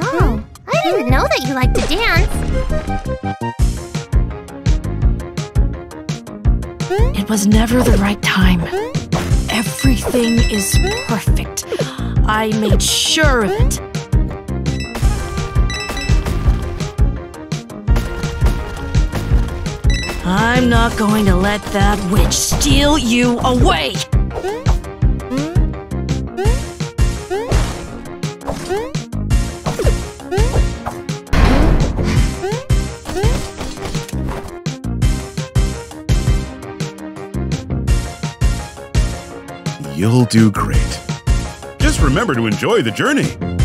Oh, I didn't know that you like to dance. It was never the right time. Everything is perfect. I made sure of it. I'm not going to let that witch steal you away! You'll do great. Just remember to enjoy the journey.